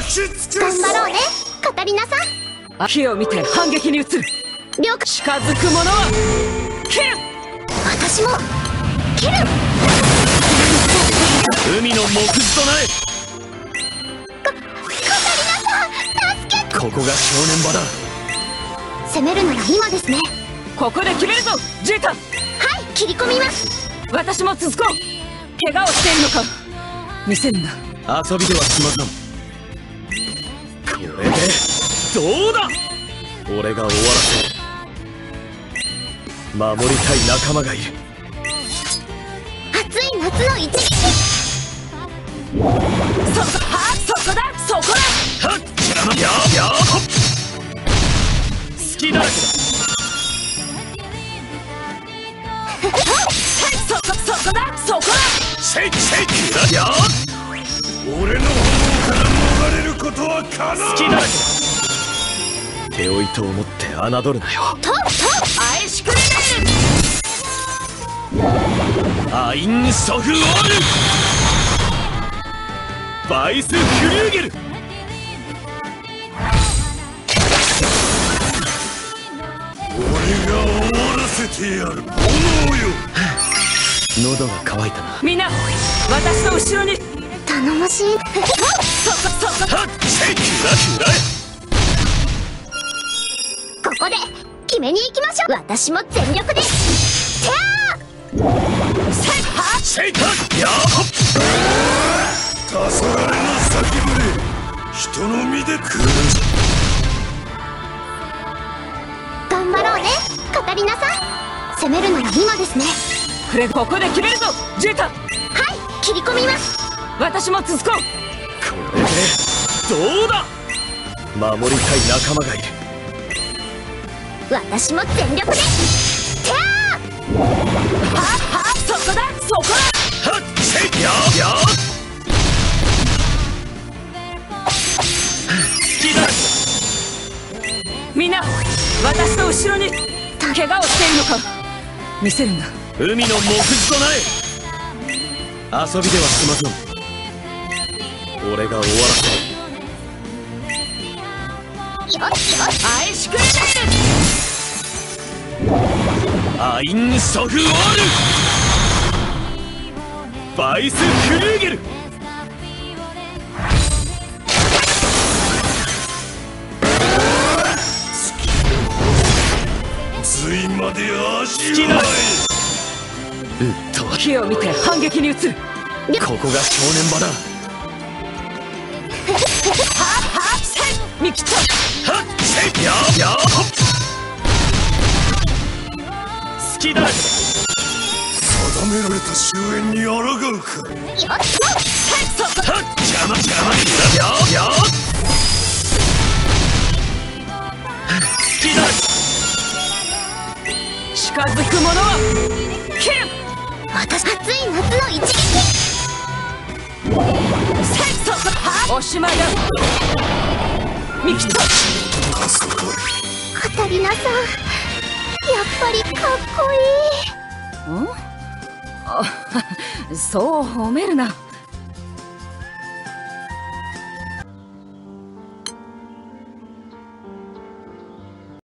頑張ろうね。カタリナさん火を見て反撃に移る。了解。近づく者は切る。私も切る。海の木図となれカカタリナさん助けここが正念場だ攻めるなら今ですねここで決めるぞジータはい切り込みます私も続こう怪我をしているのか見せるな遊びでは済まさんこれでどうだ俺が終わらせる守りたい仲間がいる暑い夏の一撃そこはそこだそこだはっやや好きだらけだそこそこだそこだシェイクシェイクや俺の炎から逃れることは可能好きだらけだ手負いと思って侮るなよ。ととアイシクリメールアインソフオールバイス・クリューゲル。俺が終わらせてやる。炎よ。喉が渇いたな。みんな私の後ろに。頼もしい。そこそこはっシェイクここで決めに行きましょう。私も全力で。シャーシェイクや黄昏の先触れ人の身で頑張ろうね。カタリナさん攻めるなら今ですね。これここで決めるぞジータ。はい切り込みます。私も続こう。これでどうだ？守りたい仲間がいる私も全力で。シャーははそこだ。そこだ。はっシェイクやや好きだみんな私の後ろに怪我をしているのか。見せるんだ海の木図となれ遊びでは済まさん。俺が終わらせる。よしよし。アイシクリアインソフオール。バイス・クルーゲル。髄まで足をうっと火を見て反撃に移る。ここが正念場だ。はせいミキちゃん。はっシェイクやや好きだ定められた終焉に抗うか。よっ邪魔邪魔。やや好きだ近づく者は切る。私暑い夏の一撃。おしまいだ。ミキちゃんカタリナさぱりかっこいい。そう褒めるな。